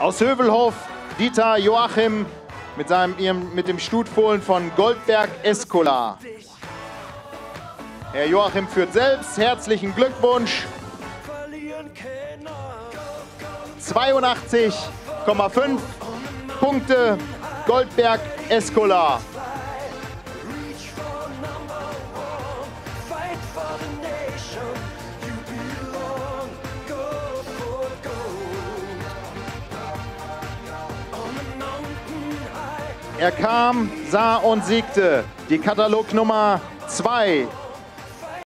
Aus Hövelhof Dieter Joachim mit, seinem, ihrem, mit dem Stutfohlen von Goldberg Escola. Herr Joachim führt selbst. Herzlichen Glückwunsch. 82,5 Punkte Goldberg Escola. Er kam, sah und siegte. Die Katalognummer 2